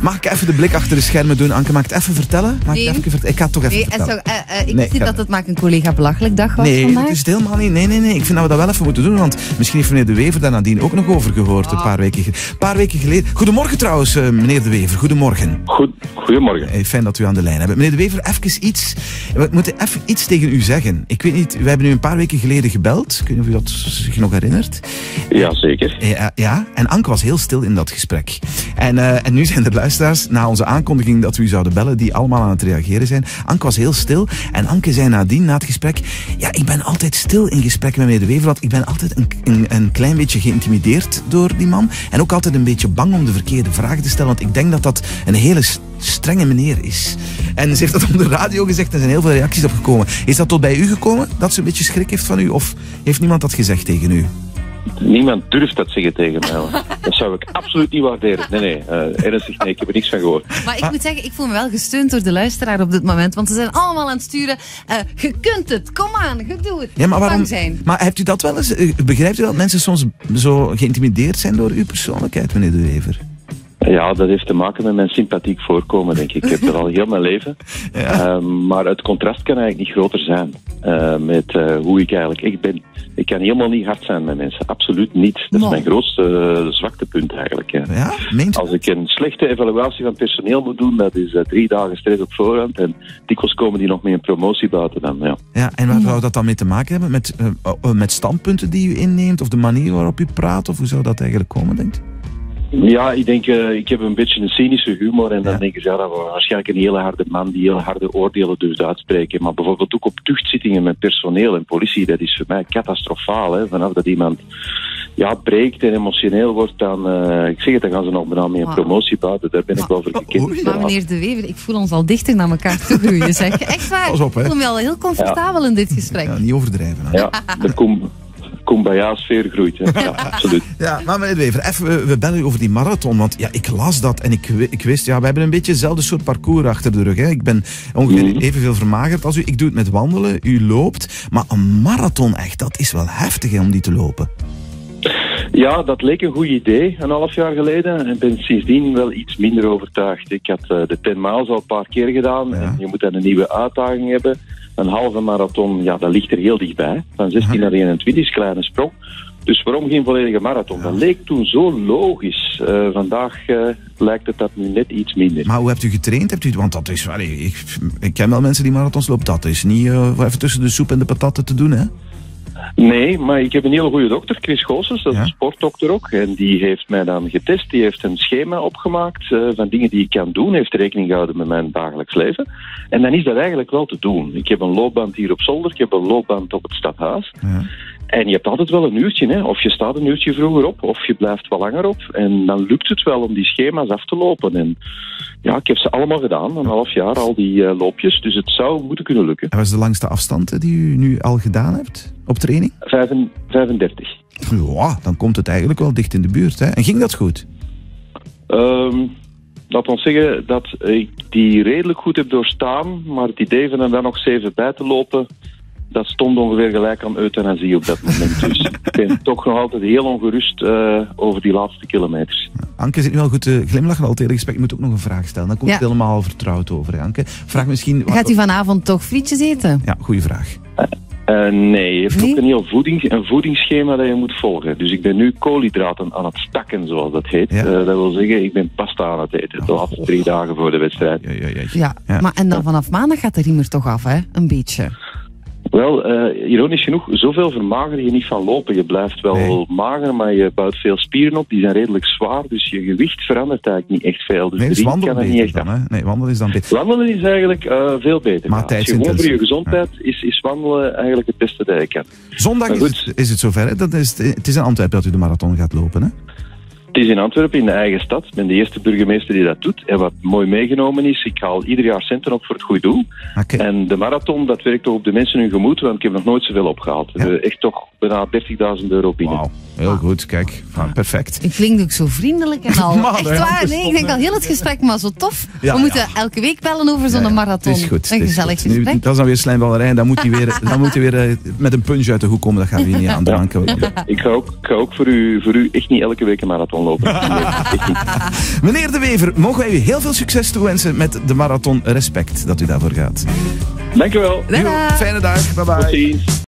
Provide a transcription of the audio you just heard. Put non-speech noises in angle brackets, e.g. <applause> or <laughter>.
Mag ik even de blik achter de schermen doen, Anke? Mag ik het even vertellen? Mag Nee. ik, het even vert- ik ga het toch even Nee, en vertellen. zo, eh, eh, ik Nee, ga- dat het maakt een collega belachelijk dag was Nee, vandaag. dat is het helemaal niet. Nee, nee, nee. Ik vind dat we dat wel even moeten doen, want misschien heeft meneer De Wever daar nadien ook nog over gehoord een paar weken, paar weken geleden. Goedemorgen trouwens, eh, meneer De Wever. Goedemorgen. Goed, goedemorgen. Fijn dat u aan de lijn hebben. Meneer De Wever, even iets, we moeten even iets tegen u zeggen. Ik weet niet, we hebben u een paar weken geleden gebeld. Ik weet niet of u dat zich nog herinnert. Ja, zeker. Ja, ja, en Anke was heel stil in dat gesprek. En, eh, en nu zijn er luisteraars, na onze aankondiging dat we u zouden bellen, die allemaal aan het reageren zijn. Anke was heel stil. En Anke zei nadien, na het gesprek, ja, ik ben altijd stil in gesprekken met meneer De Wever, ik ben altijd een, een, een klein beetje geïntimideerd door die man. En ook altijd een beetje bang om de verkeerde vragen te stellen, want ik denk dat dat een hele strenge meneer is. En ze heeft dat op de radio gezegd en er zijn heel veel reacties op gekomen. Is dat tot bij u gekomen, dat ze een beetje schrik heeft van u? Of heeft niemand dat gezegd tegen u? Niemand durft dat zeggen tegen mij. Dat zou ik absoluut niet waarderen. Nee, nee. eh, ernstig, nee, ik heb er niks van gehoord. Maar ik moet zeggen, ik voel me wel gesteund door de luisteraar op dit moment. Want ze zijn allemaal aan het sturen. eh, je kunt het, kom aan, je doet het. Ja, maar waarom? Zijn. Maar hebt u dat wel eens? eh, Begrijpt u dat mensen soms zo geïntimideerd zijn door uw persoonlijkheid, meneer De Wever? Ja, dat heeft te maken met mijn sympathiek voorkomen, denk ik. Ik heb er al heel mijn leven. <laughs> Ehm, maar het contrast kan eigenlijk niet groter zijn eh, met eh, hoe ik eigenlijk echt ben. Ik kan helemaal niet hard zijn met mensen. Absoluut niet. Dat is mijn grootste eh, zwaktepunt eigenlijk. Ja. Ja, meent u? Als ik een slechte evaluatie van personeel moet doen, dat is eh, drie dagen stress op voorhand. En dikwijls komen die nog met een promotie buiten dan. Ja. Ja, en waar zou dat dan mee te maken hebben? Met, eh, oh, met standpunten die u inneemt? Of de manier waarop u praat? Of hoe zou dat eigenlijk komen, denkt u? Ja, ik denk, eh, ik heb een beetje een cynische humor. En dan Ja. denk je, ja, dat was waarschijnlijk een hele harde man die heel harde oordelen durft uitspreken. Maar bijvoorbeeld ook op tuchtzittingen met personeel en politie, dat is voor mij catastrofaal. Hè. Vanaf dat iemand ja, breekt en emotioneel wordt, dan, eh, ik zeg het, dan gaan ze nog bijna met een promotie buiten. Daar ben ik wel voor gekend. Maar meneer De Wever, ik voel ons al dichter naar elkaar toe groeien. Zeg. Echt waar. Pas op, hè. Ik voel me al heel comfortabel in dit gesprek. Ja, niet overdrijven. Hè? Ja, de kum- kumbaya-sfeer groeit. Hè. Ja, <laughs> absoluut. Ja, maar meneer Wever, even, we, we bellen u over die marathon. Want ja, ik las dat en ik, ik wist, ja, we hebben een beetje hetzelfde soort parcours achter de rug. Hè. Ik ben ongeveer Mhm. evenveel vermagerd als u. Ik doe het met wandelen, u loopt. Maar een marathon, echt, dat is wel heftig hè, om die te lopen. Ja, dat leek een goed idee een half jaar geleden. En ben sindsdien wel iets minder overtuigd. Ik had eh, de 10 miles al een paar keer gedaan. Ja. En je moet dan een nieuwe uitdaging hebben. Een halve marathon, ja, dat ligt er heel dichtbij. Van 16 naar 21 is kleine sprong. Dus waarom geen volledige marathon? Dat leek toen zo logisch. Eh, vandaag eh, lijkt het dat nu net iets minder. Maar hoe hebt u getraind? Hebt u, want dat is, allee, ik, ik ken wel mensen die marathons lopen. Dat is niet even tussen de soep en de patatten te doen, hè? Nee, maar ik heb een hele goede dokter, Chris Goossens, dat is Ja. een sportdokter ook. En die heeft mij dan getest, die heeft een schema opgemaakt eh, van dingen die ik kan doen, heeft rekening gehouden met mijn dagelijks leven. En dan is dat eigenlijk wel te doen. Ik heb een loopband hier op zolder, ik heb een loopband op het stadhuis. Ja. En je hebt altijd wel een uurtje, hè. of je staat een uurtje vroeger op, of je blijft wat langer op. En dan lukt het wel om die schema's af te lopen. En ja, ik heb ze allemaal gedaan, een half jaar, al die eh, loopjes. Dus het zou moeten kunnen lukken. En wat is de langste afstand die u nu al gedaan hebt op training? Vijfen- 35. Ja, dan komt het eigenlijk wel dicht in de buurt. Hè? En ging dat goed? Ehm laat ons zeggen dat ik die redelijk goed heb doorstaan, maar het idee van er dan nog zeven bij te lopen, dat stond ongeveer gelijk aan euthanasie op dat moment. Dus <laughs> ik ben toch nog altijd heel ongerust eh, over die laatste kilometers. Anke zit nu al goed te glimlachen al het hele gesprek. Je moet ook nog een vraag stellen. Dan komt Ja. het helemaal vertrouwd over, hè, Anke. Vraag misschien... wat- Gaat u vanavond toch frietjes eten? Ja, goede vraag. Eh, nee, je heeft Nee? ook een heel voeding, een voedingsschema dat je moet volgen. Dus ik ben nu koolhydraten aan het stakken, zoals dat heet. Ja. Eh, dat wil zeggen, ik ben pasta aan het eten, de laatste drie dagen voor de wedstrijd. Ja, ja, ja. Ja. Ja. Maar en dan vanaf maandag gaat de riemer toch af, hè? Een beetje. Wel, eh, ironisch genoeg, zoveel vermager je niet van lopen. Je blijft wel Nee. mager, maar je bouwt veel spieren op. Die zijn redelijk zwaar, dus je gewicht verandert eigenlijk niet echt veel. Dus Nee, dus wandelen kan niet echt dan, hè? Nee, wandelen is dan beter. Wandelen is eigenlijk eh, veel beter. Maar ja. Als je gewoon voor je gezondheid is, is wandelen eigenlijk het beste dat je kan. Zondag is het, is het zover. Hè? Dat is, het is in Antwerpen dat u de marathon gaat lopen. Hè? Het is in Antwerpen, in de eigen stad. Ik ben de eerste burgemeester die dat doet. En wat mooi meegenomen is, ik haal ieder jaar centen op voor het goede doel. En de marathon, dat werkt toch op de mensen hun gemoed, want ik heb nog nooit zoveel opgehaald. We hebben echt toch bijna 30.000 euro binnen. Wauw, heel goed. Kijk, ah, perfect. Je klinkt ook zo vriendelijk en <laughs> al. Echt waar, nee, ik denk al heel het gesprek, maar zo tof. Ja, We moeten ja. elke week bellen over zo'n Ja, ja, marathon. Het is goed. Een het is gezellig goed. Nu, gesprek. dat is dan weer slijmballerij. en Dan moet hij weer, <laughs> dan moet hij weer eh, met een punch uit de hoek komen. Dat gaat weer niet aan. Ja. Anke. Ik ga ook, ik ga ook voor, u, voor u echt niet elke week een marathon lopen. <laughs> Meneer De Wever, mogen wij u heel veel succes toewensen met de marathon Respect dat u daarvoor gaat. Dank u wel. Fijne dag. Bye bye. Tot ziens.